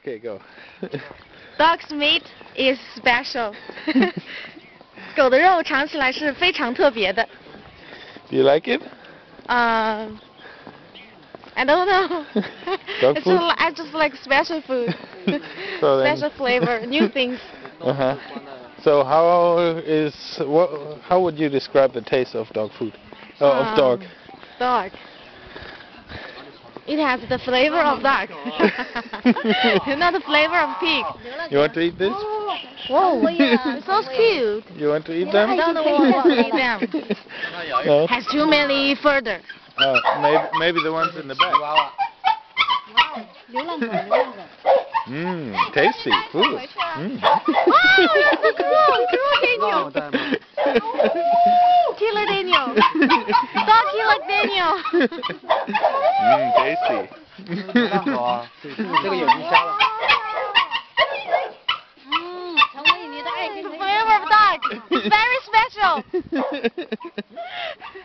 Okay, go. Dog's meat is special. 狗的肉尝起来是非常特别的。 Do you like it? Um, I don't know. Dog It's food? a- I just like special food. So then- special flavor, new things. Uh huh. So how is what? How would you describe the taste of dog food? Oh, of dog. Um, Dog. It has the flavor of oh duck. Not the flavor of pig. You want to eat this? Oh, oh, Whoa, so cute. You want to eat them? I don't want to eat them. No. Has too many further. Oh, maybe, maybe the ones in the back. Mmm, tasty food. Mm. wow, you're so Daniel. Daniel. Dog, you like Daniel. 嗯好啊，这个眼睛瞎了。成为你的爱情 Very special。